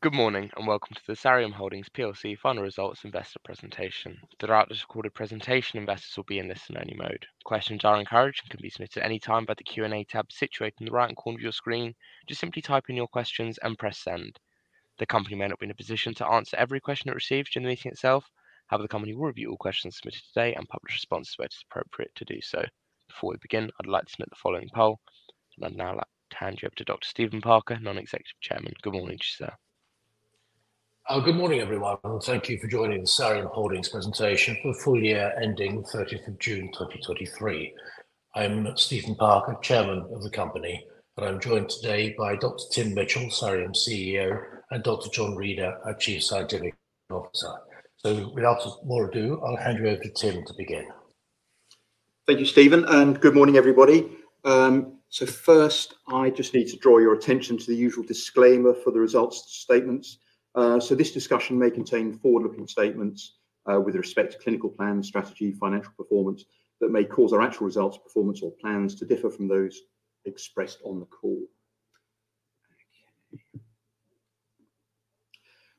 Good morning, and welcome to the Sareum Holdings plc final results investor presentation. Throughout this recorded presentation, investors will be in listen-only mode. Questions are encouraged and can be submitted at any time by the Q&A tab situated in the right-hand corner of your screen. Just simply type in your questions and press send. The company may not be in a position to answer every question it receives during the meeting itself. However, the company will review all questions submitted today and publish responses where it is appropriate to do so. Before we begin, I'd like to submit the following poll, and I'd now like to hand you over to Dr. Stephen Parker, Non-Executive Chairman. Good morning to you, sir. Oh, good morning, everyone, and thank you for joining the Sareum Holdings presentation for the full year ending 30th of June 2023. I'm Stephen Parker, Chairman of the company, and I'm joined today by Dr. Tim Mitchell, Sareum CEO, and Dr. John Reader, our Chief Scientific Officer. So without more ado, I'll hand you over to Tim to begin. Thank you, Stephen, and good morning, everybody. Um, so first, I just need to draw your attention to the usual disclaimer for the results statements. Uh, so this discussion may contain forward-looking statements uh, with respect to clinical plans, strategy, financial performance, that may cause our actual results, performance, or plans to differ from those expressed on the call.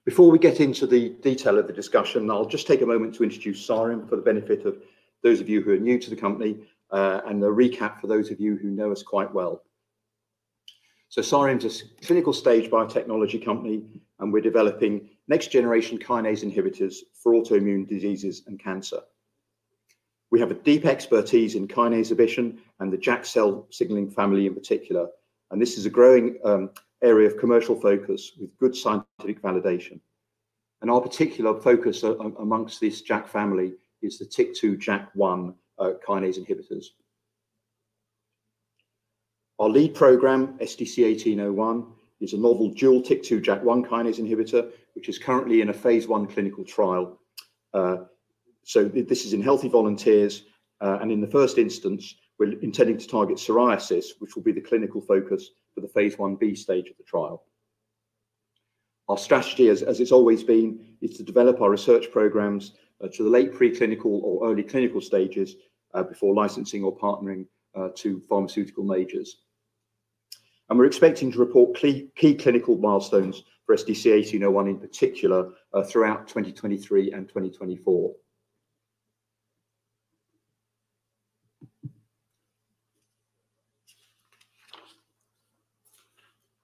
Before we get into the detail of the discussion, I'll just take a moment to introduce Sareum for the benefit of those of you who are new to the company, uh, and a recap for those of you who know us quite well. So Sareum is a clinical-stage biotechnology company, and we're developing next-generation kinase inhibitors for autoimmune diseases and cancer. We have a deep expertise in kinase inhibition and the JAK cell signaling family in particular, and this is a growing um, area of commercial focus with good scientific validation. And our particular focus uh, um, amongst this JAK family is the TYK2/JAK1 uh, kinase inhibitors. Our lead program, SDC-1801, is a novel dual TYK2/JAK1 kinase inhibitor, which is currently in a phase I clinical trial. Uh, so this is in healthy volunteers, uh, and in the first instance, we're intending to target psoriasis, which will be the clinical focus for the phase I-B stage of the trial. Our strategy, as it's always been, is to develop our research programs uh, to the late preclinical or early clinical stages before licensing or partnering to pharmaceutical majors. And we're expecting to report key clinical milestones for SDC-1801 in particular uh, throughout 2023 and 2024.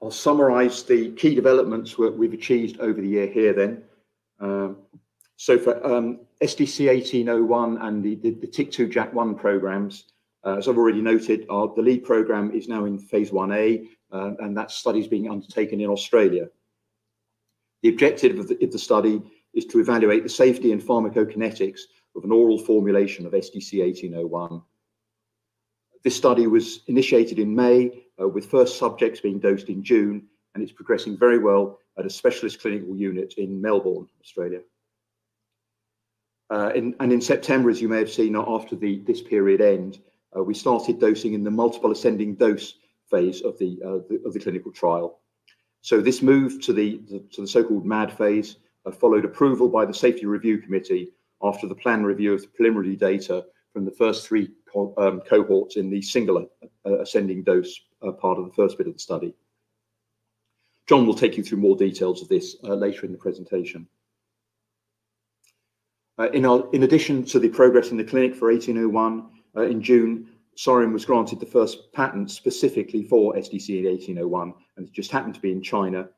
I'll summarize the key developments we've achieved over the year here then. Um, so for um, SDC-1801 and the TYK2/JAK1 programs, Uh, as I've already noted, the lead program is now in phase I-A, uh, and that study is being undertaken in Australia. The objective of the study is to evaluate the safety and pharmacokinetics of an oral formulation of SDC-1801. This study was initiated in May, uh, with first subjects being dosed in June, and it's progressing very well at a specialist clinical unit in Melbourne, Australia. And in September, as you may have seen, after this period end, Uh, we started dosing in the multiple ascending dose phase of uh, the of the clinical trial. So this move to the the to the so-called MAD phase uh, followed approval by the Safety Review Committee after the planned review of the preliminary data from the first three um, cohorts in the single ascending dose part of the first bit of the study. John will take you through more details of this later in the presentation. In In addition to the progress in the clinic for 1801, Uh, in June, Sareum was granted the first patent specifically for SDC in 1801, and it just happened to be in China.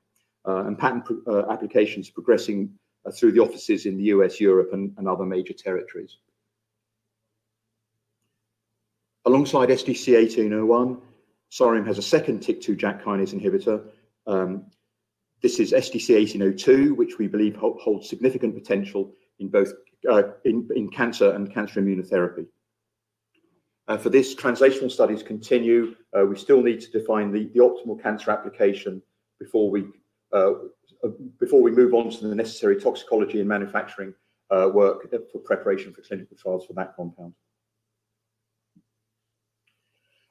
Uh, and patent uh, applications progressing through the offices in the U.S., Europe, and other major territories. Alongside SDC-1801, Sareum has a second TYK2/JAK kinase inhibitor. Um, this is SDC-1802, which we believe holds significant potential in both in cancer and cancer immunotherapy. Uh, for this, translational studies continue. Uh, we still need to define the the optimal cancer application before we uh, before we move on to the necessary toxicology and manufacturing work for preparation for clinical trials for that compound.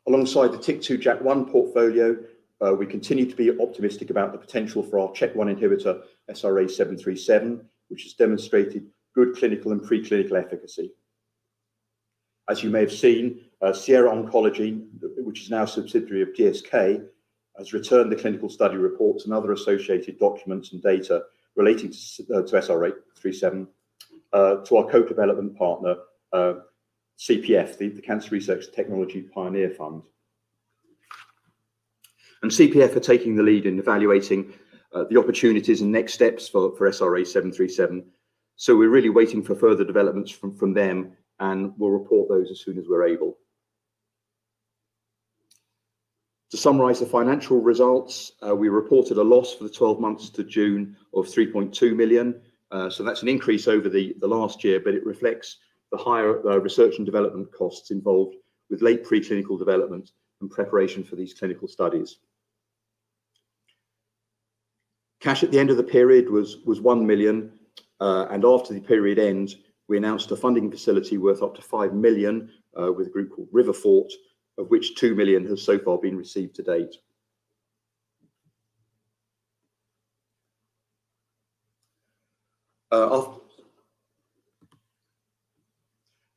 Alongside the TYK2/JAK1 portfolio, we continue to be optimistic about the potential for our CHK1 inhibitor, SRA737, which has demonstrated good clinical and preclinical efficacy. As you may have seen, Sierra Oncology, which is now a subsidiary of GSK, has returned the clinical study reports and other associated documents and data relating to, uh, to SR837 uh, to our co-development partner, uh, CPF, the, Cancer Research Technology Pioneer Fund. And CPF are taking the lead in evaluating uh, the opportunities and next steps for, for SRA 737. So we're really waiting for further developments from, from them and we'll report those as soon as we're able. To summarise the financial results, uh, we reported a loss for the 12 months to June of 3.2 million. Uh, so that's an increase over the, last year, but it reflects the higher uh, research and development costs involved with late preclinical development and preparation for these clinical studies. Cash at the end of the period was, was 1 million, and after the period end, we announced a funding facility worth up to 5 million uh, with a group called Riverfort, of which 2 million has so far been received to date. Uh, after,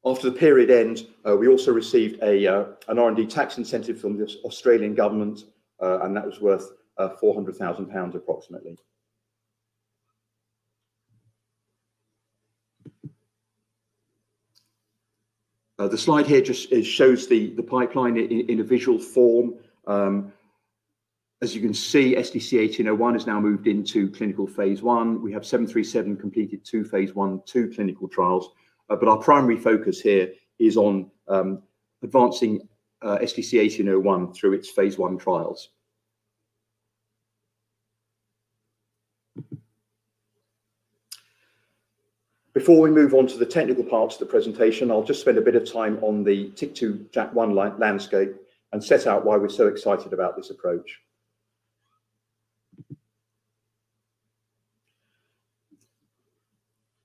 after, the period end, uh, we also received a, uh, an R&D tax incentive from the Australian government, uh, and that was worth uh, £400,000 approximately. Uh, the slide here just shows the, the pipeline in, in a visual form. Um, as you can see, SDC 1801 has now moved into clinical phase one. We have 737 completed two phase one, two clinical trials. Uh, but our primary focus here is on um, advancing uh, SDC 1801 through its phase one trials. Before we move on to the technical parts of the presentation, I'll just spend a bit of time on the TYK2 JAK1 landscape and set out why we're so excited about this approach.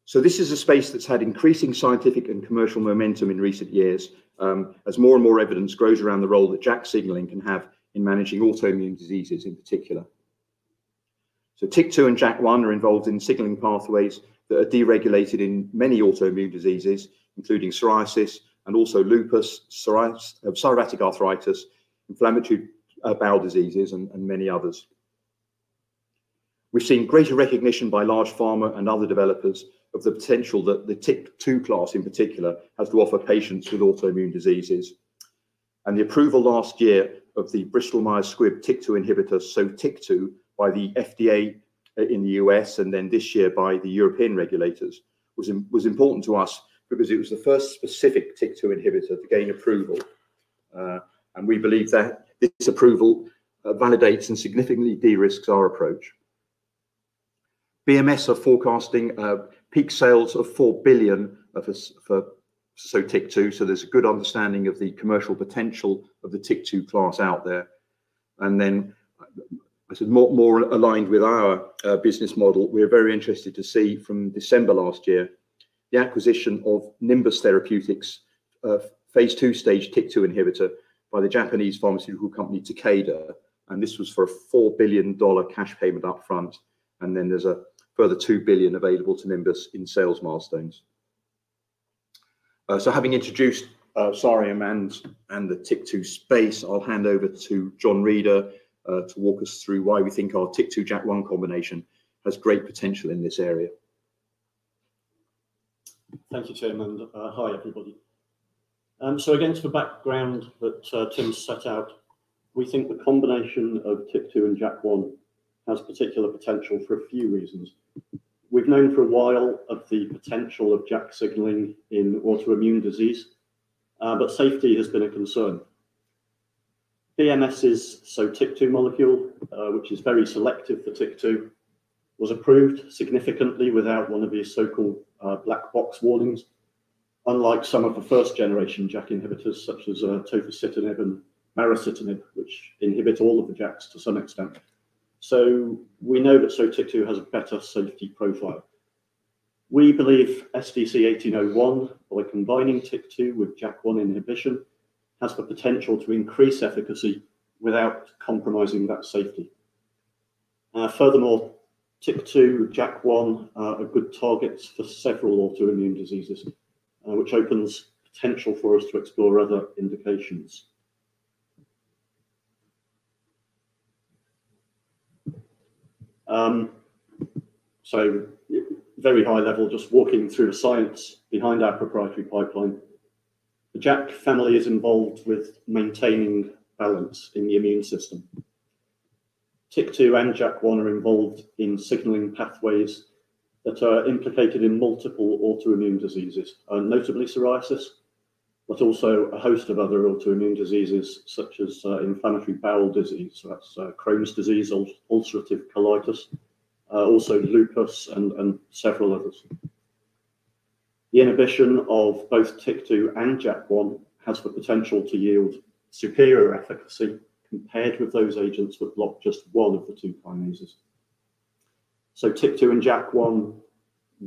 So this is a space that's had increasing scientific and commercial momentum in recent years um, as more and more evidence grows around the role that JAK signaling can have in managing autoimmune diseases in particular. So TYK2 and JAK1 are involved in signaling pathways that are deregulated in many autoimmune diseases, including psoriasis and also lupus, psoriasis, uh, psoriatic arthritis, inflammatory uh, bowel diseases, and, and many others. We've seen greater recognition by large pharma and other developers of the potential that the TYK2 class in particular has to offer patients with autoimmune diseases. And the approval last year of the Bristol Myers Squibb TYK2 inhibitor, Sotyktu, by the FDA in the US and then this year by the European regulators was, in, was important to us because it was the first specific TYK2 inhibitor to gain approval. Uh, and we believe that this approval uh, validates and significantly de-risks our approach. BMS are forecasting uh, peak sales of 4 billion for, for Sotyktu, so there's a good understanding of the commercial potential of the TYK2 class out there. And then I said more, more aligned with our uh, business model, we're very interested to see from December last year the acquisition of Nimbus Therapeutics, uh, phase two stage TYK2 inhibitor by the Japanese pharmaceutical company Takeda. And this was for a $4 billion cash payment up front. And then there's a further 2 billion available to Nimbus in sales milestones. Uh, so having introduced uh, Sareum and, and the TYK2 space, I'll hand over to John Reader, to walk us through why we think our TYK2 JAK1 combination has great potential in this area. Thank you, Tim, and uh, hi, everybody. Um, so against the background that uh, Tim set out, we think the combination of TYK2 and JAK1 has particular potential for a few reasons. We've known for a while of the potential of JAK signaling in autoimmune disease, uh, but safety has been a concern. BMS's Sotyktu molecule, uh, which is very selective for TYK2, was approved significantly without one of these so-called uh, black box warnings, unlike some of the first generation JAK inhibitors such as uh, tofacitinib and baricitinib, which inhibit all of the JAKs to some extent. So we know that Sotyktu has a better safety profile. We believe SDC 1801, by combining TYK2 with JAK1 inhibition, has the potential to increase efficacy without compromising that safety. Uh, furthermore, TYK2, JAK1 uh, are good targets for several autoimmune diseases, uh, which opens potential for us to explore other indications. Um, so very high level, just walking through the science behind our proprietary pipeline. The JAK family is involved with maintaining balance in the immune system. TYK2 and JAK1 are involved in signaling pathways that are implicated in multiple autoimmune diseases, uh, notably psoriasis, but also a host of other autoimmune diseases such as uh, inflammatory bowel disease, so that's uh, Crohn's disease, ul ulcerative colitis, uh, also lupus, and, and several others. The inhibition of both TYK2 and JAK1 has the potential to yield superior efficacy compared with those agents that block just one of the two kinases. So TYK2 and JAK1,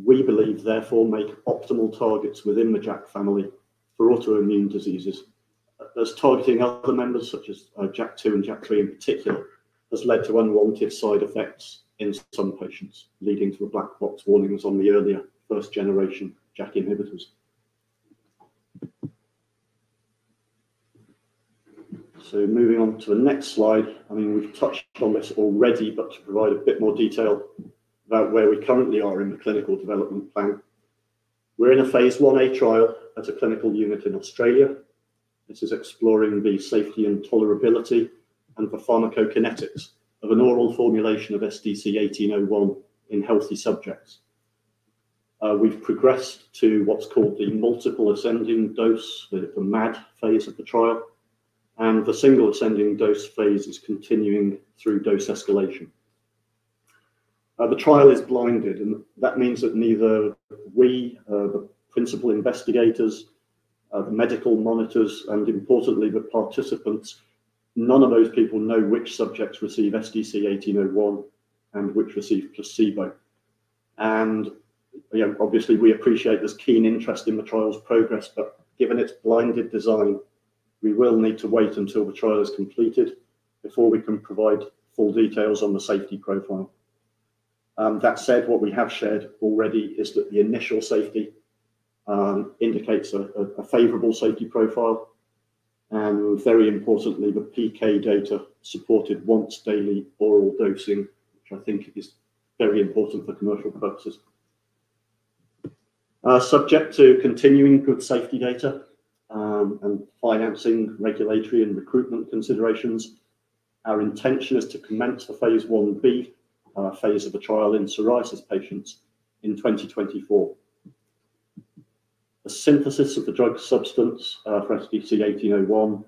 we believe, therefore, make optimal targets within the JAK family for autoimmune diseases. As targeting other members, such as uh, JAK2 and JAK3 in particular, has led to unwanted side effects in some patients, leading to the black box warnings on the earlier first generation JAK inhibitors. So moving on to the next slide, I mean, we've touched on this already, but to provide a bit more detail about where we currently are in the clinical development plan. We're in a phase 1A trial at a clinical unit in Australia. This is exploring the safety and tolerability and the pharmacokinetics of an oral formulation of SDC 1801 in healthy subjects. Uh, we've progressed to what's called the multiple ascending dose, the, MAD phase of the trial, and the single ascending dose phase is continuing through dose escalation. Uh, the trial is blinded, and that means that neither we, uh, the principal investigators, the medical monitors, and importantly, the participants, none of those people know which subjects receive SDC 1801 and which receive placebo. And you know, obviously, we appreciate this keen interest in the trial's progress, but given its blinded design, we will need to wait until the trial is completed before we can provide full details on the safety profile. Um, that said, what we have shared already is that the initial safety um, indicates a, a, a favorable safety profile. And very importantly, the PK data supported once daily oral dosing, which I think is very important for commercial purposes. Uh, subject to continuing good safety data um, and financing, regulatory and recruitment considerations, our intention is to commence the phase 1B uh, phase of the trial in psoriasis patients in 2024. The synthesis of the drug substance uh, for SDC 1801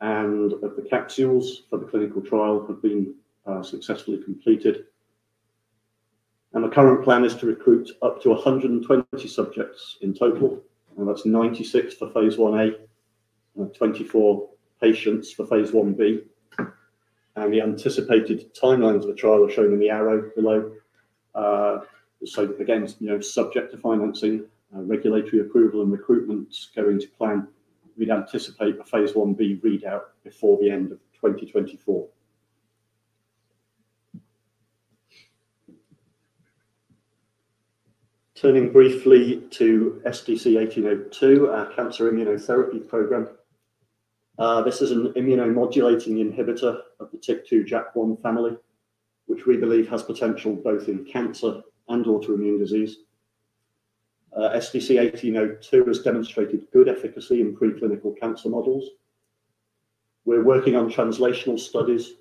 and of the capsules for the clinical trial have been uh, successfully completed. And the current plan is to recruit up to 120 subjects in total, and that's 96 for phase 1A, and 24 patients for phase 1B and the anticipated timelines of the trial are shown in the arrow below. Uh, so again, you know, subject to financing, uh, regulatory approval and recruitment going to plan, we'd anticipate a phase 1B readout before the end of 2024. Turning briefly to SDC 1802, our cancer immunotherapy program. Uh, this is an immunomodulating inhibitor of the TYK2 JAK1 family, which we believe has potential both in cancer and autoimmune disease. Uh, SDC 1802 has demonstrated good efficacy in preclinical cancer models. We're working on translational studies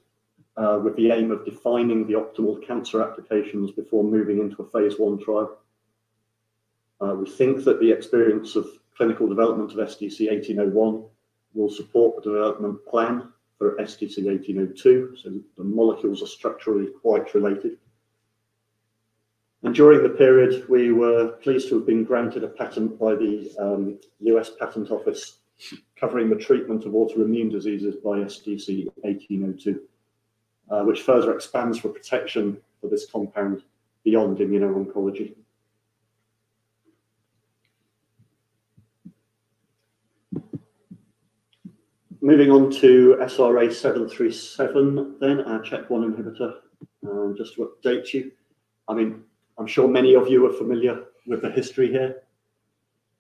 uh, with the aim of defining the optimal cancer applications before moving into a phase one trial. Uh, we think that the experience of clinical development of SDC 1801 will support the development plan for SDC 1802. So the molecules are structurally quite related. And during the period, we were pleased to have been granted a patent by the um, US Patent Office covering the treatment of autoimmune diseases by SDC 1802, uh, which further expands the protection for this compound beyond immuno-oncology. Moving on to SRA 737, then our CHEK1 inhibitor. Um, just to update you, I mean, I'm sure many of you are familiar with the history here,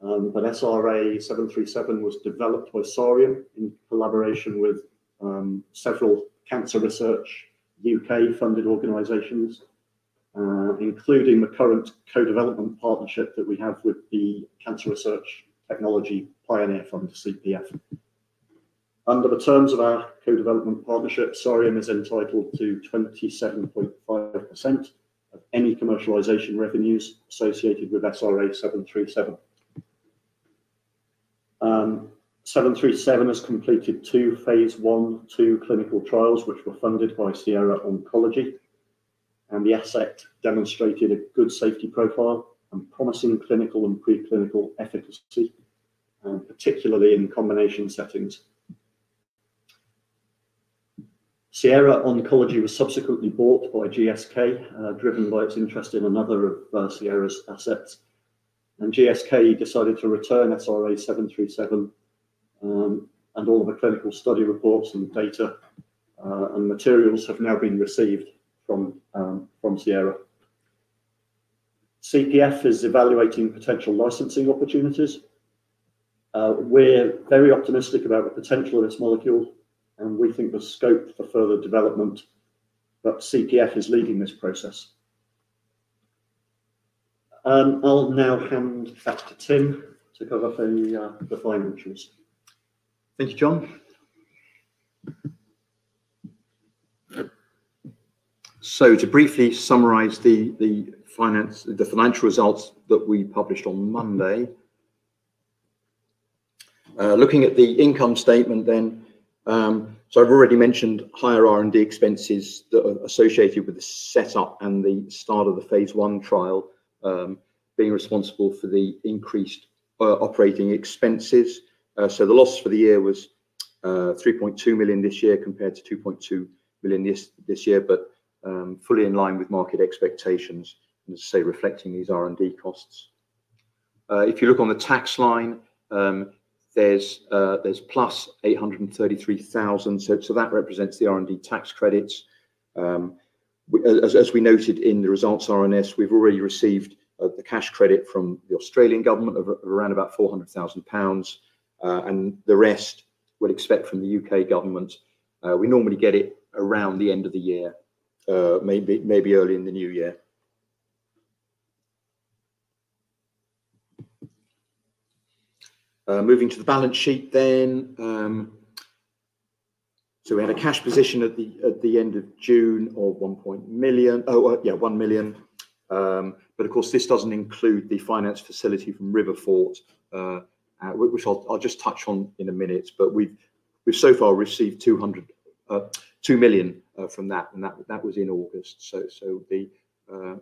um, but SRA 737 was developed by Sareum in collaboration with um, several cancer research UK funded organisations uh, including the current co-development partnership that we have with the Cancer Research Technology Pioneer Fund, CPF. Under the terms of our co-development partnership, Sareum is entitled to 27.5% of any commercialization revenues associated with SRA 737. Um, 737 has completed two phase one, two clinical trials, which were funded by Sierra Oncology. And the asset demonstrated a good safety profile and promising clinical and preclinical efficacy, particularly in combination settings. Sierra Oncology was subsequently bought by GSK, uh, driven by its interest in another of uh, Sierra's assets. And GSK decided to return SRA 737 um, and all of the clinical study reports and data uh, and materials have now been received from, um, from Sierra. CPF is evaluating potential licensing opportunities. We're very optimistic about the potential of this molecule, and we think there's scope for further development, but CPF is leading this process. Um, I'll now hand back to Tim to cover the, uh, the financials. Thank you, John. So to briefly summarize the, the finance, the financial results that we published on Monday, uh, looking at the income statement then, um, so I've already mentioned higher R&D expenses that are associated with the setup and the start of the phase one trial um, being responsible for the increased uh, operating expenses. Uh, so the loss for the year was uh, 3.2 million this year compared to 2.2 million this this year, but um, fully in line with market expectations, and as I say, reflecting these R&D costs. Uh, if you look on the tax line, um, there's uh, there's plus 833,000, so so that represents the R&D tax credits. Um, as, as we noted in the results RNS, we've already received uh, the cash credit from the Australian government of, of around about 400,000 pounds. Uh, and the rest we'll expect from the UK government. Uh, we normally get it around the end of the year, uh, maybe maybe early in the new year. Uh, moving to the balance sheet then. Um, so we had a cash position at the at the end of June of 1 million. Oh, uh, yeah, 1 million. Um, but of course, this doesn't include the finance facility from Riverfort, uh, uh, which I'll, I'll, just touch on in a minute. But we've we've so far received 200, uh, 2 million from that, and that that was in August. So so the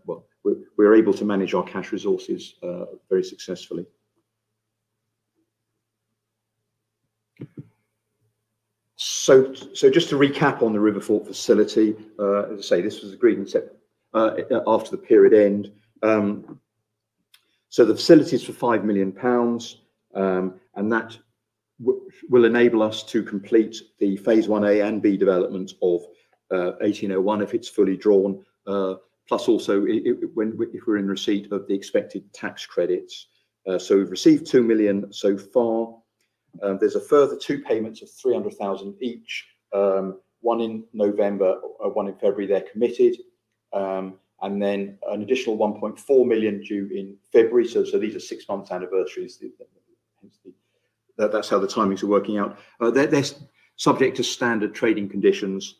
well, we're, we're, able to manage our cash resources very successfully. So, so just to recap on the Riverfort facility, uh, as I say, this was agreed in after the period end. Um, so the facility is for five million pounds. Um, and that will enable us to complete the phase 1A and B development of uh, 1801 if it's fully drawn, uh, plus also it, it, when if we're in receipt of the expected tax credits. Uh, so we've received 2 million so far. Um, there's a further two payments of 300,000 each, um, one in November, uh, one in February, they're committed. Um, and then an additional 1.4 million due in February. So, so these are six months anniversaries that, that's how the timings are working out. Uh, they're, they're, subject to standard trading conditions.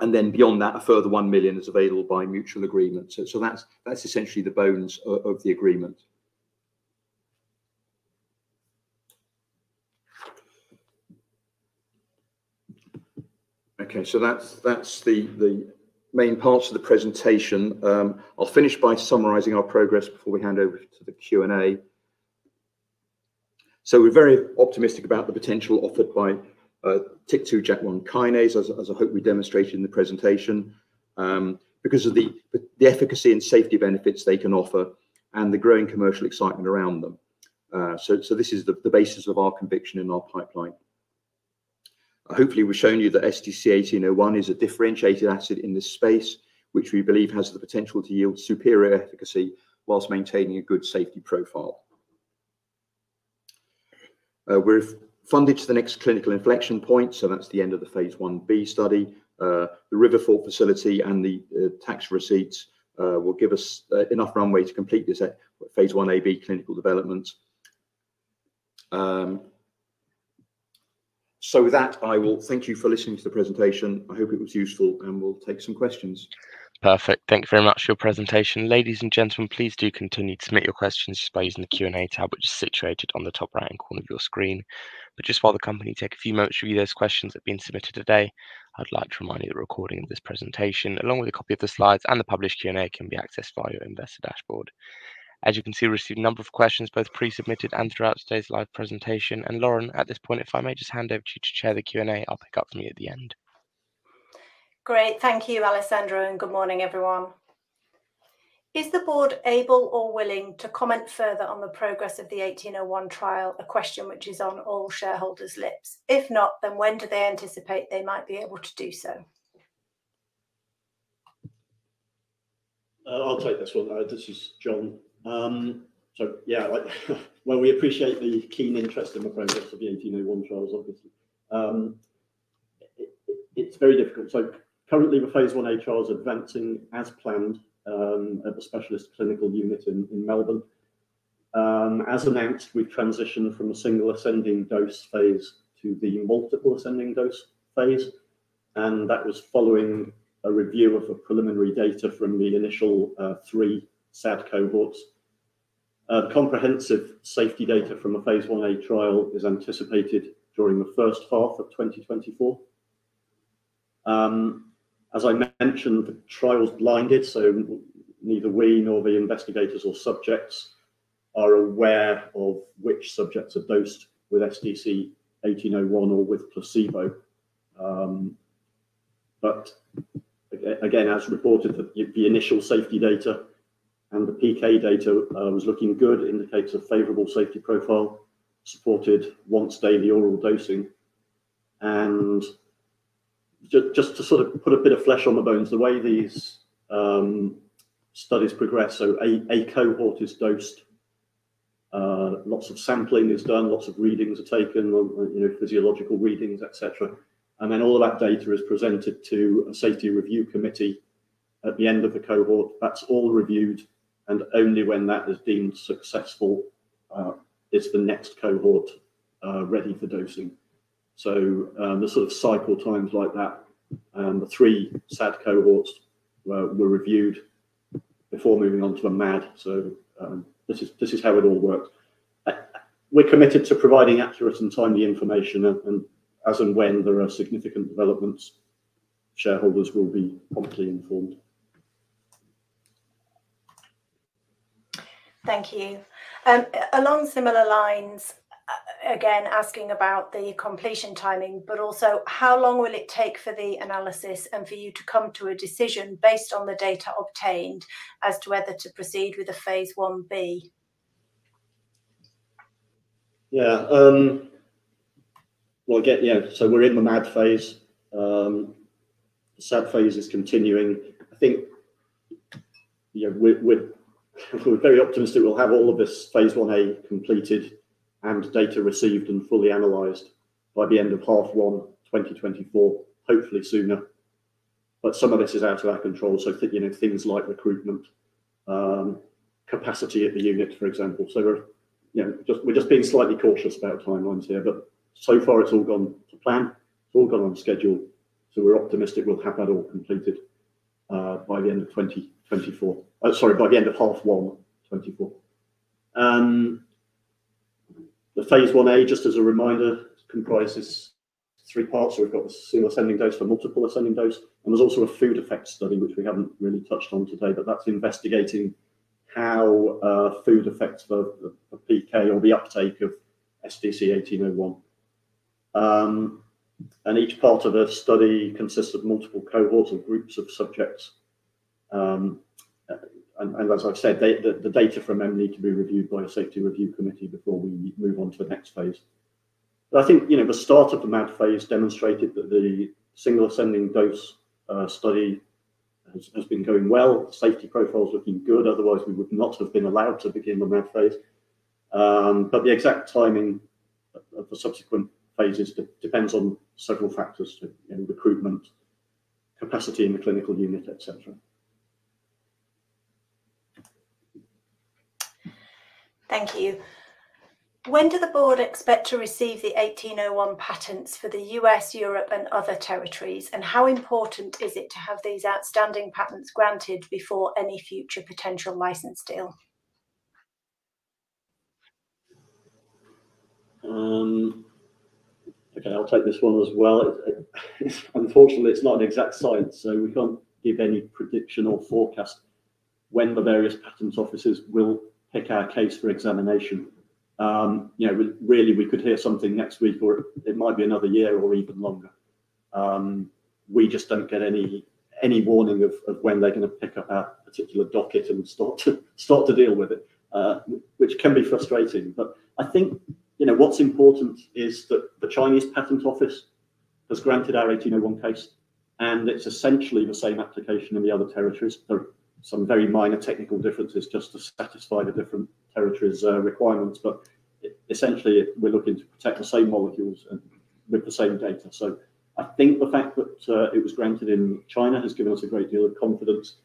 And then beyond that, a further 1 million is available by mutual agreement. So, so that's, that's essentially the bones of, of the agreement. Okay, so that's that's the the main parts of the presentation. Um, I'll finish by summarising our progress before we hand over to the Q and A. So we're very optimistic about the potential offered by uh, TYK2 JAK1 kinase, as, as I hope we demonstrated in the presentation, um, because of the, the efficacy and safety benefits they can offer and the growing commercial excitement around them. Uh, so, so this is the, the basis of our conviction in our pipeline. Uh, hopefully we've shown you that SDC1801 is a differentiated asset in this space, which we believe has the potential to yield superior efficacy whilst maintaining a good safety profile. Uh, we're funded to the next clinical inflection point, so that's the end of the phase 1b study. Uh, the Riverfort facility and the uh, tax receipts will give us enough runway to complete this phase 1AB clinical development. So with that, I will thank you for listening to the presentation. I hope it was useful, and we'll take some questions. Perfect. Thank you very much for your presentation. Ladies and gentlemen, please do continue to submit your questions just by using the Q&A tab, which is situated on the top right-hand corner of your screen. But just while the company take a few moments to review those questions that have been submitted today, I'd like to remind you that recording of this presentation, along with a copy of the slides and the published Q&A, can be accessed via your investor dashboard. As you can see, we received a number of questions, both pre-submitted and throughout today's live presentation. And Lauren, at this point, if I may just hand over to you to chair the Q&A, I'll pick up from you at the end. Great. Thank you, Alessandro, and good morning, everyone. Is the board able or willing to comment further on the progress of the 1801 trial? A question which is on all shareholders' lips. If not, then when do they anticipate they might be able to do so? Uh, I'll take this one. Uh, this is John. Um, yeah, well, we appreciate the keen interest in the progress of the 1801 trials, obviously. Um, it's very difficult. So currently, the phase 1A trial is advancing as planned um, at the specialist clinical unit in Melbourne. As announced, we've transitioned from a single ascending dose phase to the multiple ascending dose phase, and that was following a review of the preliminary data from the initial uh, three SAD cohorts. Uh, comprehensive safety data from the phase 1A trial is anticipated during the first half of 2024. Um, as I mentioned, the trial's blinded, so neither we nor the investigators or subjects are aware of which subjects are dosed with SDC-1801 or with placebo. Um, but again, as reported, the initial safety data and the PK data uh, was looking good, indicates a favorable safety profile, supported once daily oral dosing. And ju just to sort of put a bit of flesh on the bones, the way these um, studies progress, so a cohort is dosed, uh, lots of sampling is done, lots of readings are taken, uh, you know, physiological readings, etc. And Then all of that data is presented to a safety review committee at the end of the cohort. That's all reviewed, and only when that is deemed successful uh, is the next cohort uh, ready for dosing. So um, the sort of cycle times like that, the three SAD cohorts uh, were reviewed before moving on to the MAD. So um, this is how it all works. We're committed to providing accurate and timely information, and as and when there are significant developments, shareholders will be promptly informed. Thank you. Um, along similar lines, uh, again, asking about the completion timing, but also how long will it take for the analysis and for you to come to a decision based on the data obtained as to whether to proceed with a phase 1B? Yeah. Um, well, again, yeah, so we're in the MAD phase. Um, the SAD phase is continuing. I think, you know, we're very optimistic we'll have all of this phase 1A completed and data received and fully analyzed by the end of half one 2024, hopefully sooner. But some of this is out of our control, so you know, things like recruitment, um, capacity at the unit, for example. So we're, you know, just we're just being slightly cautious about timelines here, but so far it's all gone to plan. It's all gone on schedule, so we're optimistic we'll have that all completed uh, by the end of 2024. Uh, sorry, by the end of half one 2024. Um, the phase 1A, just as a reminder, comprises three parts. We've got the single ascending dose, the multiple ascending dose, and there's also a food effect study, which we haven't really touched on today, but that's investigating how uh, food affects the PK or the uptake of SDC-1801. Um, and Each part of the study consists of multiple cohorts or groups of subjects. Um, as I've said, the data from them need to be reviewed by a safety review committee before we move on to the next phase. But I think, you know, the start of the MAD phase demonstrated that the single ascending dose uh, study has been going well. The safety profile is looking good, otherwise we would not have been allowed to begin the MAD phase. Um, but the exact timing of the subsequent phases depends on several factors, you know, recruitment, capacity in the clinical unit, et Thank you. When do the board expect to receive the 1801 patents for the US, Europe, and other territories? And how important is it to have these outstanding patents granted before any future potential license deal? Um, okay, I'll take this one as well. It, it, unfortunately, it's not an exact science, so we can't give any prediction or forecast when the various patent offices will pick our case for examination. Um, you know, really, we could hear something next week, or it might be another year or even longer. Um, we just don't get any any warning of, of when they're going to pick up our particular docket and start to start to deal with it, uh, which can be frustrating. But I think you know what's important is that the Chinese Patent Office has granted our 1801 case, and it's essentially the same application in the other territories. There are some very minor technical differences just to satisfy the different territories' uh, requirements, but essentially we're looking to protect the same molecules and with the same data. So I think the fact that uh, it was granted in China has given us a great deal of confidence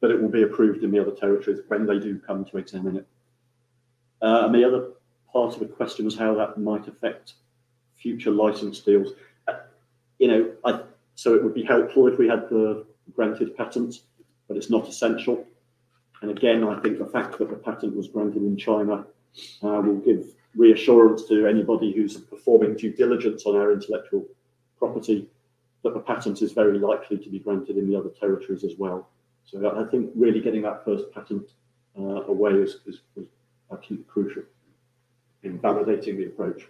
that it will be approved in the other territories when they do come to examine it. Uh, and the other part of the question was how that might affect future license deals. Uh, you know, I, so it would be helpful if we had the granted patents, but it's not essential. And again, I think the fact that the patent was granted in China uh, will give reassurance to anybody who's performing due diligence on our intellectual property that the patent is very likely to be granted in the other territories as well. So I think really getting that first patent uh, away is, is, is absolutely crucial in validating the approach.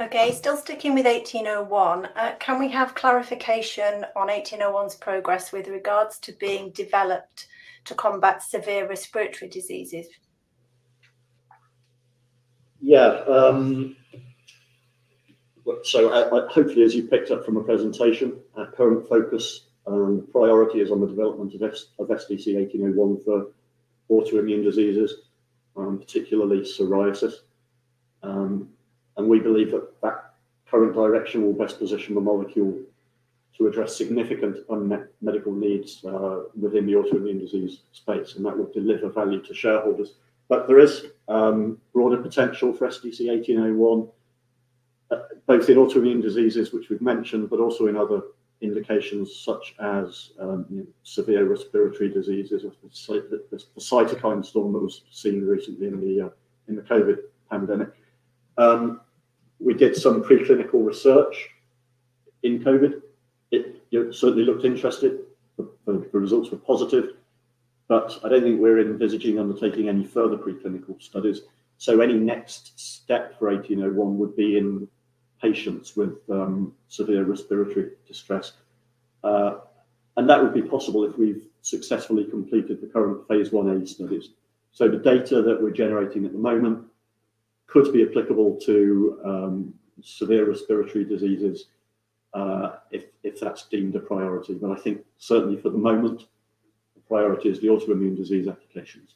Okay, still sticking with 1801, uh, can we have clarification on 1801's progress with regards to being developed to combat severe respiratory diseases? Yeah, um, so uh, uh hopefully as you picked up from a presentation, our current focus and priority is on the development of, of SDC 1801 for autoimmune diseases, um, particularly psoriasis. Um, and we believe that that current direction will best position the molecule to address significant unmet medical needs uh, within the autoimmune disease space, and that will deliver value to shareholders. But there is um, broader potential for SDC 1801, uh, both in autoimmune diseases, which we've mentioned, but also in other indications such as um, you know, severe respiratory diseases, the, the, the, cytokine storm that was seen recently in the uh, in the COVID pandemic. Um, we did some preclinical research in COVID. It, it certainly looked interested. The, the, results were positive, but I don't think we're envisaging undertaking any further preclinical studies. So any next step for 1801 would be in patients with um, severe respiratory distress. Uh, and that would be possible if we've successfully completed the current phase 1A studies. So the data that we're generating at the moment could be applicable to um, severe respiratory diseases uh, if, if that's deemed a priority. But I think certainly for the moment, the priority is the autoimmune disease applications.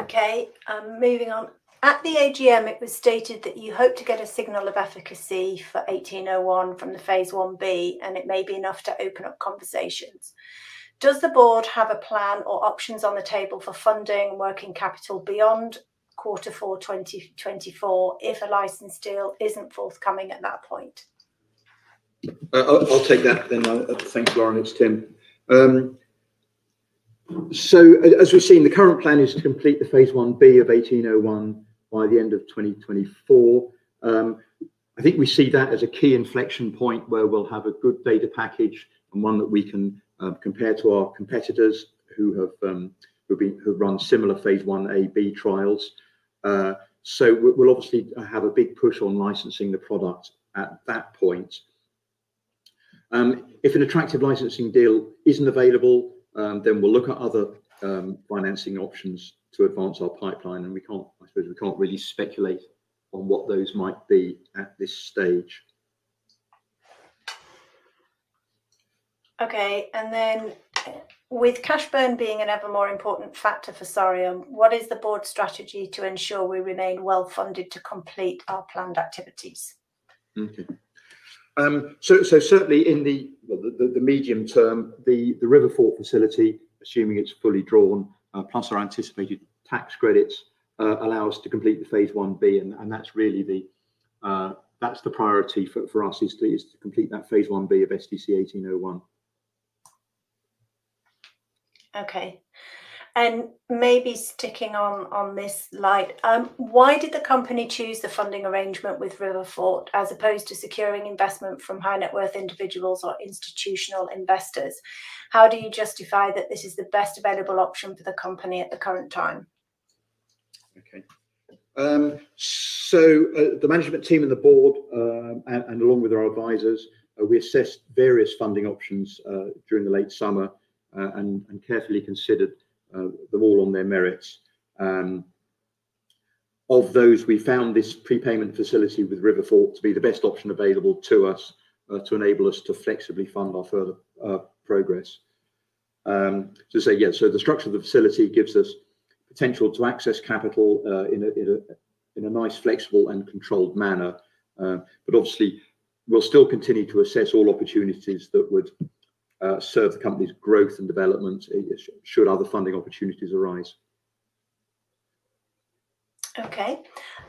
Okay, um, moving on. At the AGM, it was stated that you hope to get a signal of efficacy for 1801 from the phase 1B, and it may be enough to open up conversations. Does the board have a plan or options on the table for funding working capital beyond quarter four 2024 if a license deal isn't forthcoming at that point? Uh, I'll, I'll, take that then. Uh, thanks, Lauren. It's Tim. Um, so, as we've seen, the current plan is to complete the phase 1B of 1801 by the end of 2024. Um, I think we see that as a key inflection point where we'll have a good data package and one that we can um, compared to our competitors who have um, who've, been, who've run similar phase 1A/B trials. Uh, so we'll obviously have a big push on licensing the product at that point. Um, if an attractive licensing deal isn't available, um, then we'll look at other um, financing options to advance our pipeline, and we can't, I suppose, we can't really speculate on what those might be at this stage. Okay, and then with cash burn being an ever more important factor for Sareum, what is the board strategy to ensure we remain well funded to complete our planned activities? Okay. Um, so, so certainly in the, the, the, medium term, the, the Riverfort facility, assuming it's fully drawn, uh, plus our anticipated tax credits, uh, allow us to complete the phase 1B, and, and that's really the uh, that's the priority for, for us is to, is to complete that phase 1B of SDC 1801. Okay. And maybe sticking on on this light, um, why did the company choose the funding arrangement with RiverFort as opposed to securing investment from high net worth individuals or institutional investors? How do you justify that this is the best available option for the company at the current time? Okay. Um, so uh, the management team and the board, uh, and, and, along with our advisors, uh, we assessed various funding options uh, during the late summer and, and, carefully considered uh, them all on their merits. Um, of those, we found this prepayment facility with RiverFort to be the best option available to us to enable us to flexibly fund our further progress. Um, to say, yeah, so the structure of the facility gives us potential to access capital uh, in, a, in, a, in, a, nice, flexible and controlled manner. Uh, but obviously, we'll still continue to assess all opportunities that would uh, serve the company's growth and development uh, should other funding opportunities arise. Okay.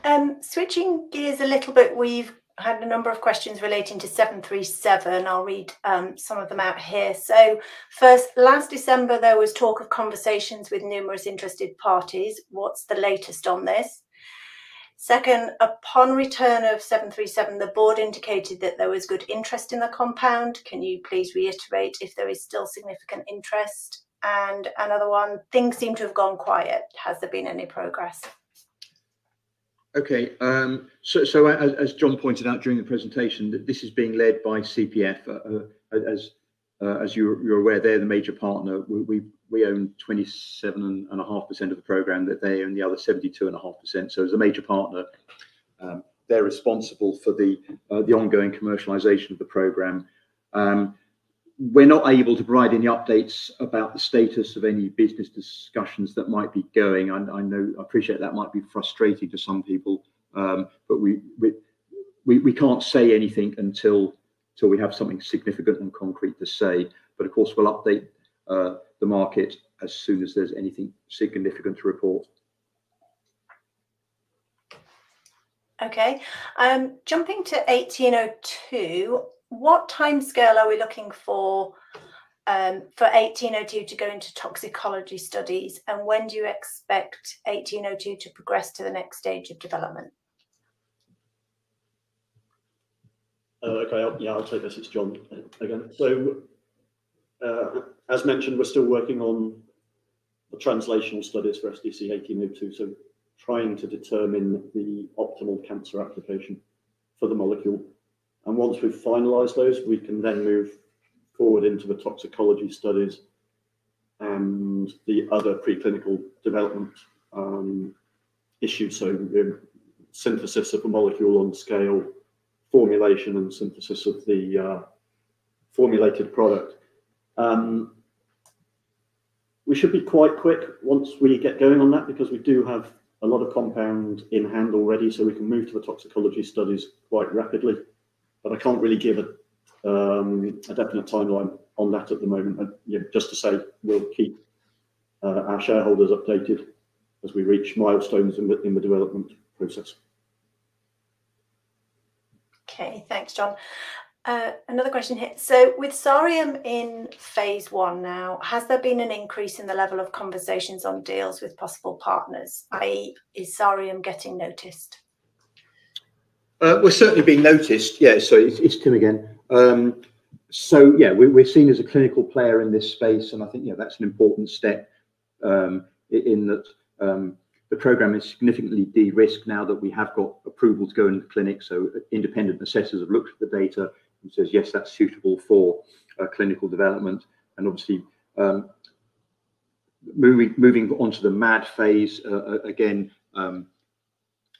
Um, switching gears a little bit, we've had a number of questions relating to 737. I'll read um, some of them out here. So, first, last December, there was talk of conversations with numerous interested parties. What's the latest on this? Second, upon return of 737, the board indicated that there was good interest in the compound. Can you please reiterate if there is still significant interest? And another one, things seem to have gone quiet. Has there been any progress? Okay, um, so, so as, as, John pointed out during the presentation, this is being led by CPF. Uh, uh, as uh, as you're, you're, aware, they're the major partner. We, we, we own 27.5% of the program, that they own the other 72.5%. So as a major partner, um, they're responsible for the uh, the ongoing commercialization of the program. Um, we're not able to provide any updates about the status of any business discussions that might be going. I, I know, I appreciate that might be frustrating to some people, um, but we, we, we we can't say anything until until we have something significant and concrete to say. But of course, we'll update uh, the market as soon as there's anything significant to report. Okay, um, jumping to 1802, what timescale are we looking for um, for 1802 to go into toxicology studies, and when do you expect 1802 to progress to the next stage of development? Uh, okay, I'll, yeah, I'll take this. It's John again. So, uh, as mentioned, we're still working on the translational studies for SDC 1802. So, trying to determine the optimal cancer application for the molecule and once we've finalised those, we can then move forward into the toxicology studies and the other preclinical development um, issues. So the synthesis of a molecule on scale, formulation and synthesis of the uh, formulated product. Um, we should be quite quick once we get going on that because we do have a lot of compound in hand already, so we can move to the toxicology studies quite rapidly but I can't really give a, um, a definite timeline on that at the moment. And, yeah, just to say, we'll keep uh, our shareholders updated as we reach milestones in the, in the development process. Okay, thanks, John. Uh, another question here. So, with Sareum in phase one now, has there been an increase in the level of conversations on deals with possible partners? I.e., is Sareum getting noticed? Uh, we're certainly being noticed. Yeah, so it's, it's Tim again. Um, so yeah, we, we're seen as a clinical player in this space, and I think yeah, that's an important step um, in that um, the program is significantly de-risked now that we have got approval to go into the clinic. So independent assessors have looked at the data and says yes, that's suitable for uh, clinical development, and obviously. Um, moving moving on to the MAD phase uh, again, um,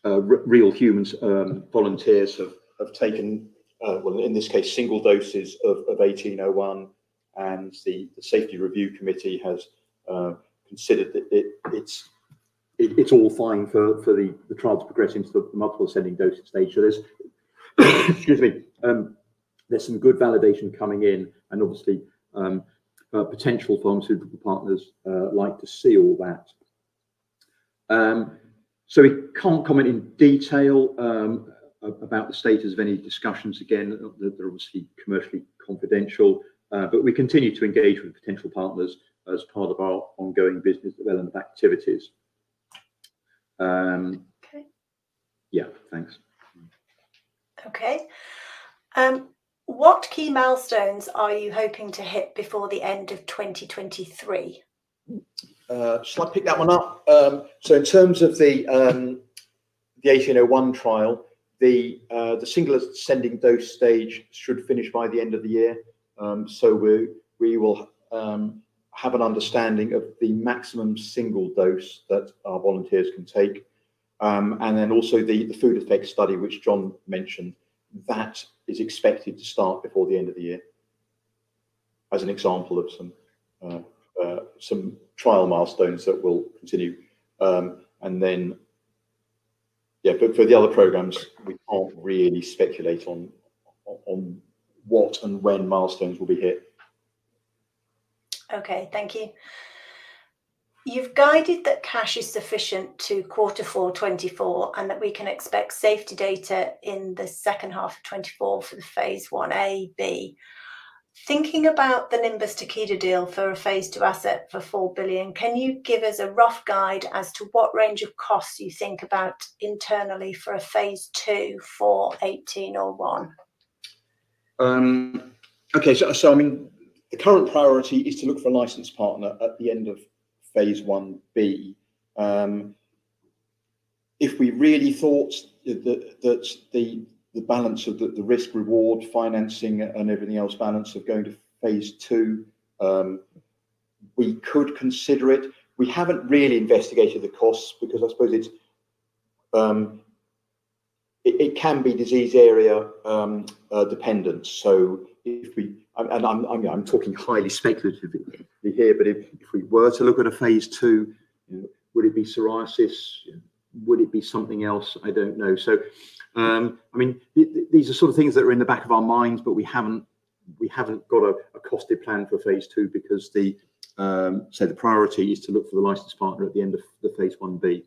uh, real humans, um, volunteers have, have taken, uh, well, in this case, single doses of, of 1801, and the, the Safety Review Committee has uh, considered that it, it's it, it's all fine for, for the, the trial to progress into the multiple ascending dosage stage. So there's excuse me, um, there's some good validation coming in, and obviously um, uh, potential pharmaceutical partners uh, like to see all that. Um, so we can't comment in detail um, about the status of any discussions. Again, they're obviously commercially confidential, uh, but we continue to engage with potential partners as part of our ongoing business development activities. Um, okay. Yeah, thanks. Okay. Um, what key milestones are you hoping to hit before the end of 2023? Uh, shall I pick that one up? Um, so in terms of the um, the 1801 trial, the uh, the single ascending dose stage should finish by the end of the year. Um, so we we will um, have an understanding of the maximum single dose that our volunteers can take, um, and then also the the food effects study, which John mentioned, that is expected to start before the end of the year. As an example of some. Uh, uh, some trial milestones that will continue. Um, and then, yeah, but for the other programs, we can't really speculate on on what and when milestones will be hit. Okay, thank you. You've guided that cash is sufficient to quarter four 24 and that we can expect safety data in the second half of 24 for the phase 1A, B. Thinking about the Nimbus Takeda deal for a phase two asset for 4 billion, can you give us a rough guide as to what range of costs you think about internally for a phase two for 1801? Um, okay, so, so I mean, the current priority is to look for a license partner at the end of phase 1B. Um, if we really thought that, that the the balance of the, the risk reward financing and everything else balance of going to phase two um, we could consider it we haven't really investigated the costs because i suppose it's um, it, it, can be disease area um, uh, dependent so if we and I'm, I'm, I'm talking highly speculatively here but if, if we were to look at a phase two you know, would it be psoriasis would it be something else i don't know so um, I mean, th these are sort of things that are in the back of our minds, but we haven't we haven't got a, a costed plan for phase two because the um, so the priority is to look for the license partner at the end of the phase one B.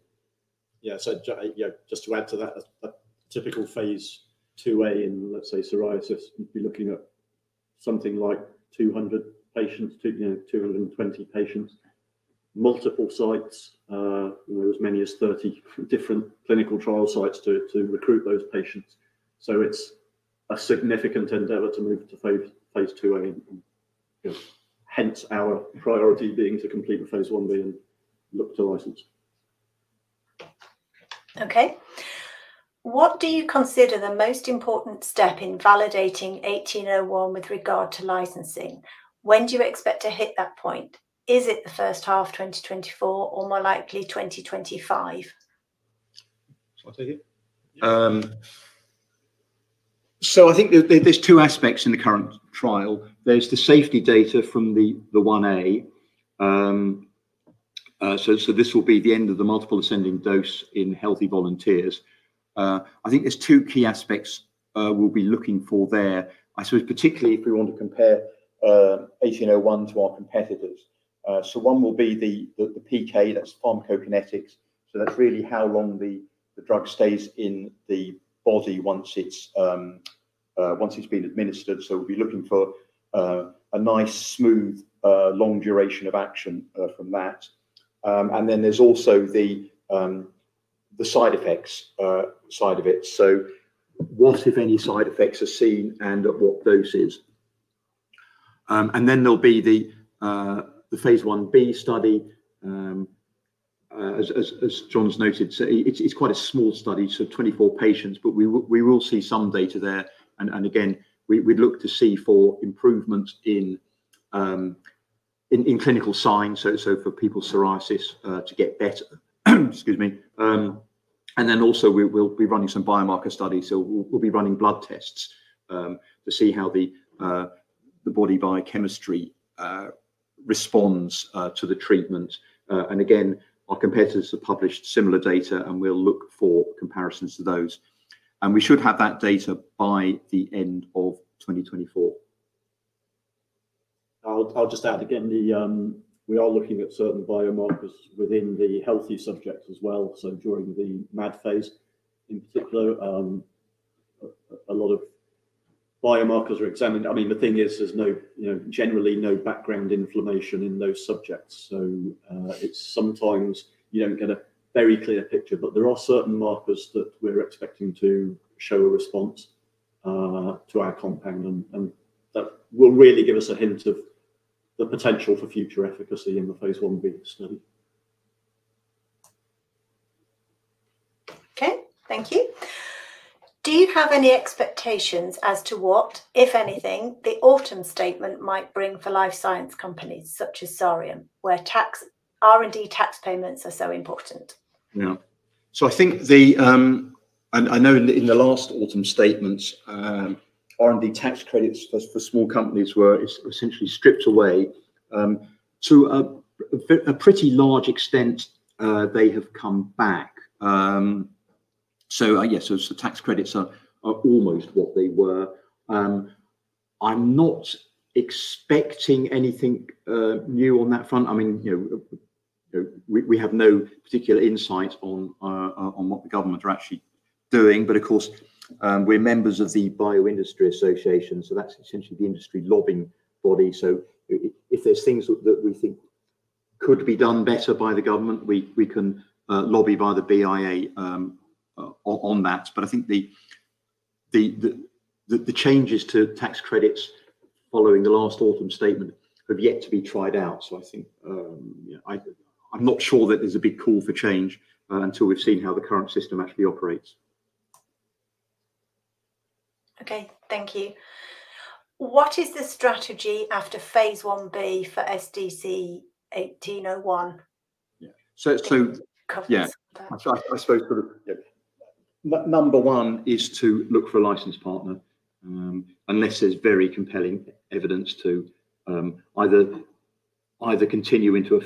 Yeah. So yeah, just to add to that, a, a typical phase two A in let's say psoriasis, you'd be looking at something like 200 patients, to, you know, 220 patients multiple sites, uh, you know, as many as 30 different clinical trial sites to, to recruit those patients. So it's a significant endeavour to move to phase, phase 2A. And, you know, hence our priority being to complete the phase 1B and look to license. Okay. What do you consider the most important step in validating 1801 with regard to licensing? When do you expect to hit that point? Is it the first half 2024 or more likely 2025? Shall I take it? Um, so I think there's two aspects in the current trial. There's the safety data from the the 1A. Um, uh, so, so this will be the end of the multiple ascending dose in healthy volunteers. Uh, I think there's two key aspects uh, we'll be looking for there. I suppose particularly if we want to compare 1801 uh, to our competitors. Uh, so one will be the, the, the, PK, that's pharmacokinetics. So that's really how long the, the drug stays in the body once it's um, uh, once it's been administered. So we'll be looking for uh, a nice, smooth, long duration of action from that. Um, and then there's also the um, the side effects side of it. So what, if any, side effects are seen and at what doses? Um, and then there'll be the the phase 1b study, um, uh, as, as, as, John's noted, so it's, it's, quite a small study, so 24 patients, but we, we will see some data there. And, and again, we, would look to see for improvements in, um, in, in, clinical signs, so, so for people's psoriasis uh, to get better, excuse me. Um, and then also we, will be running some biomarker studies, so we'll, we'll be running blood tests um, to see how the, uh, the body biochemistry uh, responds uh, to the treatment. Uh, and again, our competitors have published similar data and we'll look for comparisons to those. and we should have that data by the end of 2024. I'll, I'll just add again, the, um, we are looking at certain biomarkers within the healthy subjects as well. So during the MAD phase, in particular, um, a, lot of biomarkers are examined. I mean, the thing is, there's no, you know, generally no background inflammation in those subjects. So uh, it's sometimes you don't get a very clear picture, but there are certain markers that we're expecting to show a response uh, to our compound, and, and that will really give us a hint of the potential for future efficacy in the phase 1b study. Okay, thank you. Do you have any expectations as to what, if anything, the autumn statement might bring for life science companies such as Sareum, where tax R&D tax payments are so important? Yeah. So I think the um, I, I know in the, in the, last autumn statements, um, R&D tax credits for, for, small companies were essentially stripped away. Um, to a, a, pretty large extent, uh, they have come back. Um, so uh, yes, yeah, so, so, tax credits are, are almost what they were. Um, I'm not expecting anything uh, new on that front. I mean, you know, we, we have no particular insight on uh, on what the government are actually doing, but of course, um, we're members of the Bioindustry Association, so that's essentially the industry lobbying body. So if there's things that we think could be done better by the government, we we can uh, lobby by the BIA um, uh, on that. But I think the, the the the changes to tax credits following the last autumn statement have yet to be tried out. So I think um, yeah, I I'm not sure that there's a big call for change uh, until we've seen how the current system actually operates. Okay, thank you. What is the strategy after phase 1B for SDC 1801? Yeah. So, so yeah, I, I, suppose sort of yeah. number one is to look for a license partner, um, unless there's very compelling evidence to um, either either continue into a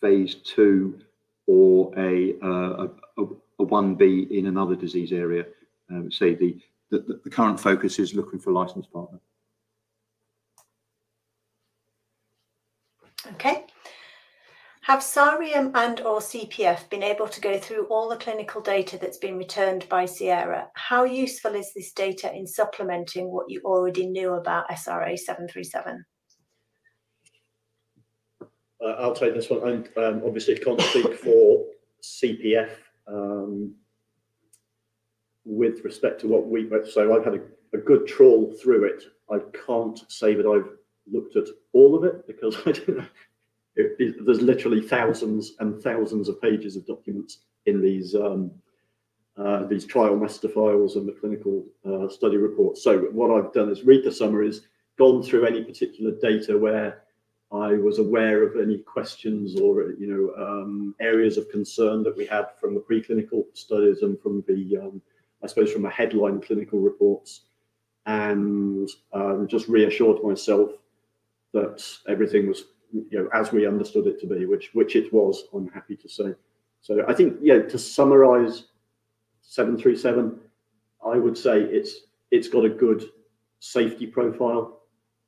phase two or a uh, a, a, 1B in another disease area. Um, say the, the the current focus is looking for a license partner. Okay. Have Sareum and or CPF been able to go through all the clinical data that's been returned by Sierra? How useful is this data in supplementing what you already knew about SRA 737? Uh, I'll take this one. I um, obviously can't speak for CPF um, with respect to what we, so I've had a, a good trawl through it. I can't say that I've looked at all of it because I don't it, it, there's literally thousands and thousands of pages of documents in these um, uh, these trial master files and the clinical uh, study reports. So what I've done is read the summaries, gone through any particular data where I was aware of any questions or you know um, areas of concern that we had from the preclinical studies and from the um, I suppose from a headline clinical reports, and um, just reassured myself that everything was you know as we understood it to be, which which it was. I'm happy to say. So I think yeah, to summarise 737, I would say it's it's got a good safety profile,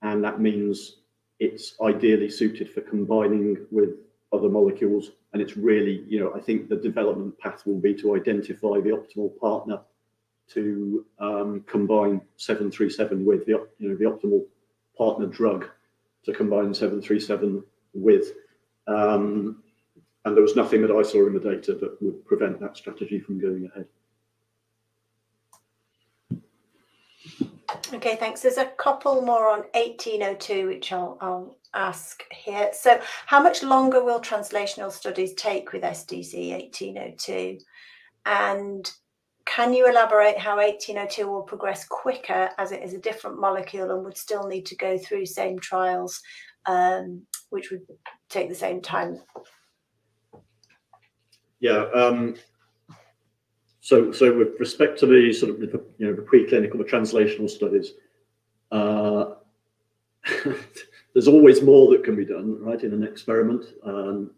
and that means it's ideally suited for combining with other molecules. And it's really, you know, I think the development path will be to identify the optimal partner to um, combine 737 with the, you know, the optimal partner drug to combine 737 with. Um, and there was nothing that I saw in the data that would prevent that strategy from going ahead. Okay, thanks. There's a couple more on 1802, which I'll, I'll ask here. So how much longer will translational studies take with SDC 1802? And can you elaborate how 1802 will progress quicker as it is a different molecule and would still need to go through same trials, um, which would take the same time? Yeah. Um, so, so with respect to the sort of you know the preclinical, the translational studies, uh, there's always more that can be done, right, in an experiment. Um,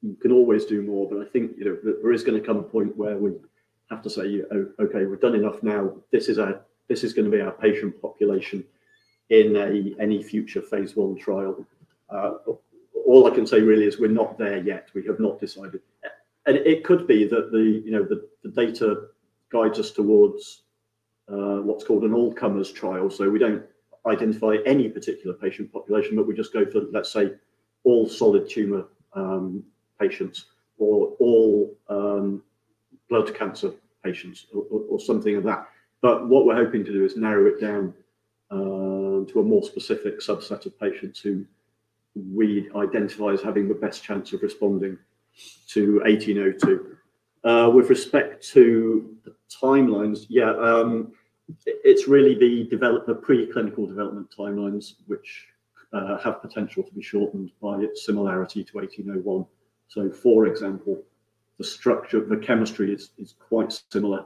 you can always do more, but I think you know there is going to come a point where we have to say, oh, okay, we've done enough now. This is our this is going to be our patient population in a any future phase one trial. Uh, all I can say really is we're not there yet. We have not decided, and it could be that the you know the, the data guides us towards uh, what's called an all comers trial. So we don't identify any particular patient population, but we just go for let's say all solid tumor um, patients or all um, blood cancer patients or, or, or, something of that. But what we're hoping to do is narrow it down uh, to a more specific subset of patients who we identify as having the best chance of responding to 1802. Uh, with respect to the timelines, yeah, um, it's really the develop the preclinical development timelines which uh, have potential to be shortened by its similarity to 1801. So, for example, the structure, of the chemistry is, is quite similar.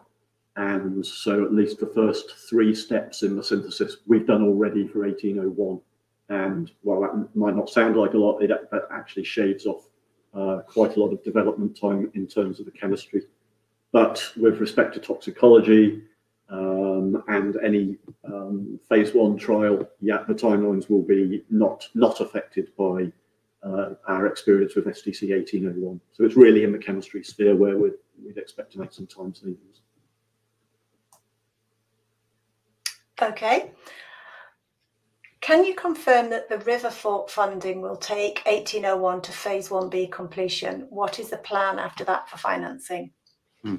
And so, at least the first three steps in the synthesis we've done already for 1801. And while that might not sound like a lot, it actually shaves off uh, quite a lot of development time in terms of the chemistry. But with respect to toxicology um, and any um, phase one trial, yeah, the timelines will be not not affected by uh, our experience with SDC 1801. So it's really in the chemistry sphere where we'd, we'd expect to make some time savings. Okay. Can you confirm that the RiverFort funding will take 1801 to phase 1B completion? What is the plan after that for financing? Hmm.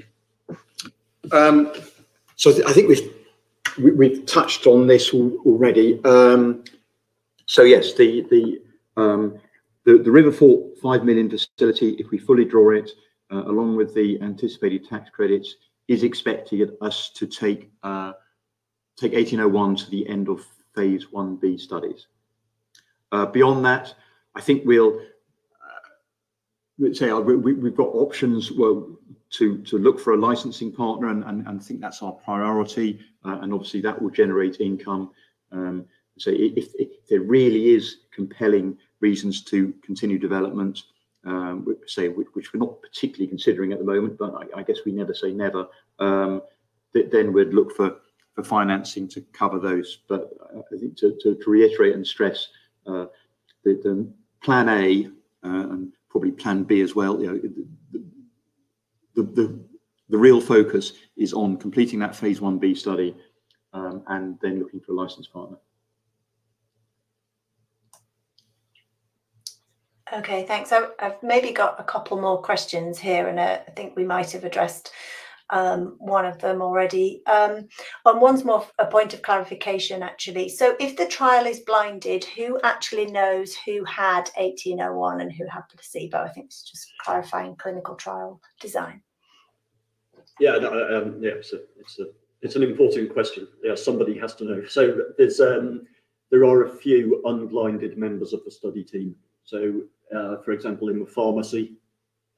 Um, so I think we've we, have touched on this already. Um, so yes, the the um, the, the RiverFort five million facility, if we fully draw it, uh, along with the anticipated tax credits, is expecting us to take uh, take 1801 to the end of phase 1B studies. Uh, beyond that, I think we'll say we, have got options to, to look for a licensing partner and, and, think that's our priority. And obviously that will generate income. Um, so if, if, there really is compelling reasons to continue development, um, say which we're not particularly considering at the moment, but I, I guess we never say never. Um, then we'd look for for financing to cover those. But I think to, to, to reiterate and stress uh, the, the, plan A uh, and probably plan B as well, you know, the, the, the, the, real focus is on completing that phase 1B study um, and then looking for a license partner. Okay, thanks. I, have maybe got a couple more questions here, and uh, I think we might have addressed um, one of them already. Um, and one's more a point of clarification, actually. So, if the trial is blinded, who actually knows who had 1801 and who had placebo? I think it's just clarifying clinical trial design. Yeah, no, um, yeah, it's a, it's a, it's an important question. Yeah, somebody has to know. So there's um, there are a few unblinded members of the study team. So, uh, for example, in the pharmacy,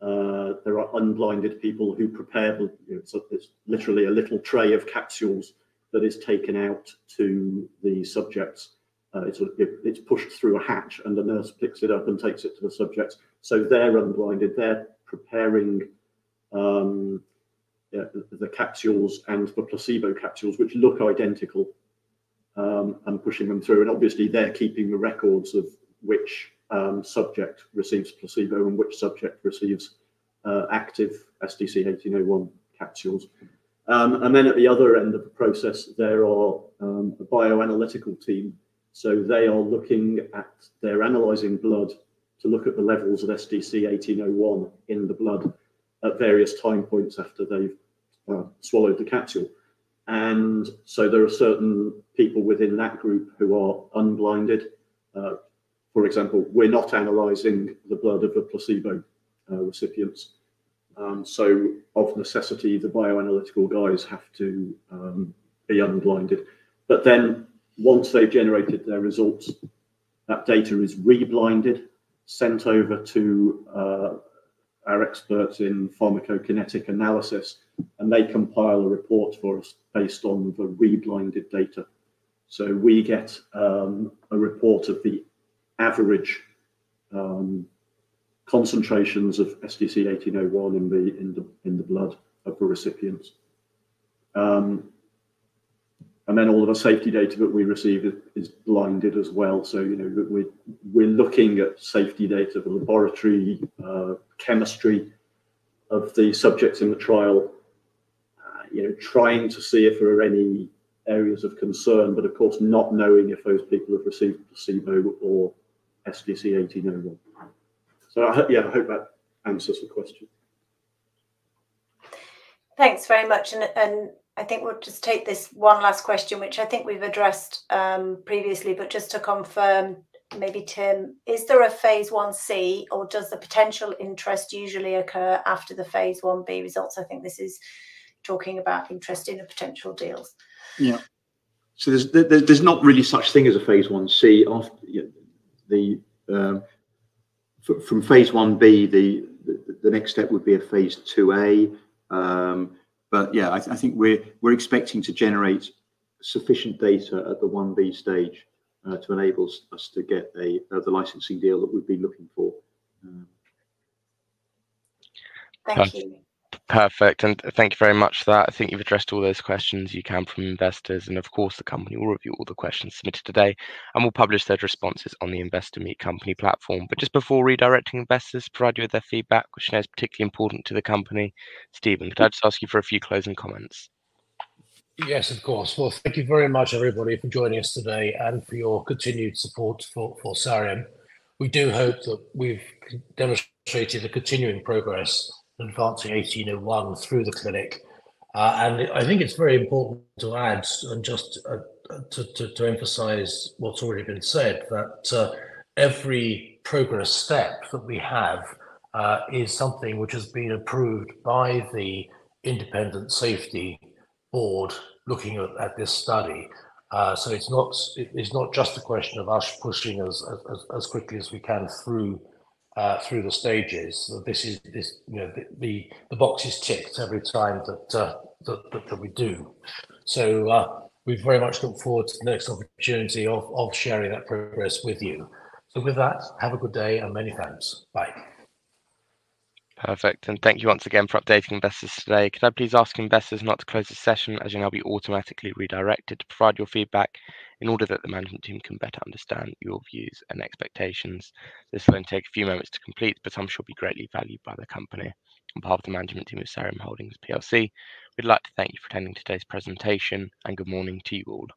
uh, there are unblinded people who prepare, you know, so it's literally a little tray of capsules that is taken out to the subjects. Uh, it's, it, it's pushed through a hatch and the nurse picks it up and takes it to the subjects. So they're unblinded, they're preparing um, yeah, the, the, capsules and the placebo capsules, which look identical, um, and pushing them through. And obviously, they're keeping the records of which um, subject receives placebo and which subject receives uh, active SDC 1801 capsules. Um, and then at the other end of the process, there are um, a bioanalytical team. So they are looking at, they're analyzing blood to look at the levels of SDC 1801 in the blood at various time points after they've uh, swallowed the capsule. And so there are certain people within that group who are unblinded. Uh, for example, we're not analysing the blood of the placebo uh, recipients. Um, so, of necessity, the bioanalytical guys have to um, be unblinded. But then, once they've generated their results, that data is reblinded, sent over to uh, our experts in pharmacokinetic analysis, and they compile a report for us based on the reblinded data. So we get um, a report of the average um, concentrations of SDC 1801 in the in the in the blood of the recipients. Um, and then all of the safety data that we receive is blinded as well. So, you know, we're, we're looking at safety data, the laboratory, uh, chemistry of the subjects in the trial, uh, you know, trying to see if there are any areas of concern, but of course not knowing if those people have received placebo or SDC 1801. So I, yeah, I hope that answers the question. Thanks very much. And, and I think we'll just take this one last question, which I think we've addressed um, previously, but just to confirm, maybe Tim, is there a phase 1C or does the potential interest usually occur after the phase 1B results? I think this is talking about interest in a potential deals. Yeah. So there's there's not really such thing as a phase 1C. After the um, from phase 1B, the, the, the next step would be a phase 2A. Um, but yeah, I, th I, think we're we're expecting to generate sufficient data at the 1B stage uh, to enable us to get a uh, the licensing deal that we've been looking for. Um, Thank you. Perfect. And thank you very much for that. I think you've addressed all those questions you can from investors. And of course, the company will review all the questions submitted today and will publish those responses on the Investor Meet Company platform. But just before redirecting investors to provide you with their feedback, which is particularly important to the company, Stephen, could I just ask you for a few closing comments? Yes, of course. Well, thank you very much, everybody, for joining us today and for your continued support for, for Sareum. We do hope that we've demonstrated a continuing progress advancing 1801 through the clinic. Uh, and I think it's very important to add and just uh, to, to, to, emphasize what's already been said that uh, every progress step that we have uh, is something which has been approved by the independent safety board looking at, at this study. Uh, so it's not it's not just a question of us pushing as, as, as quickly as we can through uh, through the stages. This is this you know the the, the box is ticked every time that uh, that, that, that, we do. So uh, we very much look forward to the next opportunity of of sharing that progress with you. So with that, have a good day and many thanks. Bye. Perfect. And thank you once again for updating investors today. Could I please ask investors not to close the session as you'll now be automatically redirected to provide your feedback in order that the management team can better understand your views and expectations. This will only take a few moments to complete, but I'm sure will be greatly valued by the company. On behalf of the management team of Sareum Holdings plc, we'd like to thank you for attending today's presentation and good morning to you all.